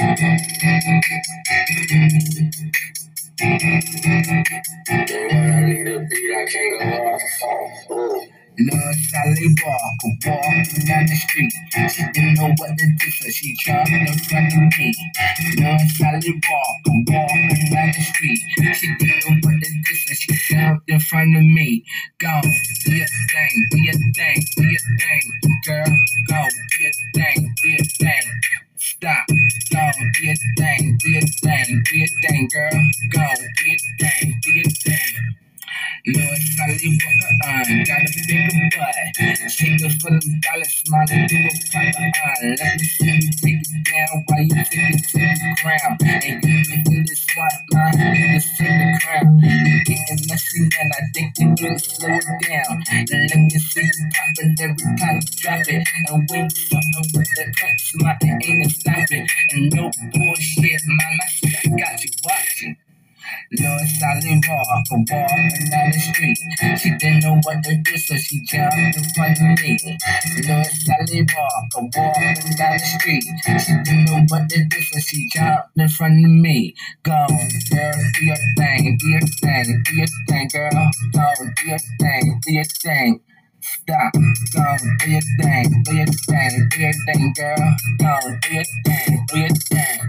a. Lord Sally walk, walking down the street. She didn't know what to do, she jumped in front me. Lord Sally walk, walking down the street. She didn't know what to do, so she in front of me. Go, do your thing, do your thing, do your thing, thing, girl. Go, do your thing, do your thing. Lord Sally Walker on, got a bigger butt. Shake it for them dollars, smile and do a proper on. Let me see you take it down while you take it to the ground. And you can do this smart, man, you can take the crown. You getting messy, man, I think you need to slow it down. And let me see you popping every time you drop it. And when you fucking with the cuts, man, it ain't a stopping. And no bullshit, I got you watching. Lord Sally walk, walking down the street. She didn't know what to do, so she jumped in front of me. Lord Sally walk, walking down the street. She didn't know what to do, so she jumped in front of me. Go, girl, do your thing, do your thing, do your thing, girl. Go, do your thing, do your thing. Stop, go, do your thing, do your thing, your thing, girl. No, do your thing, do your thing.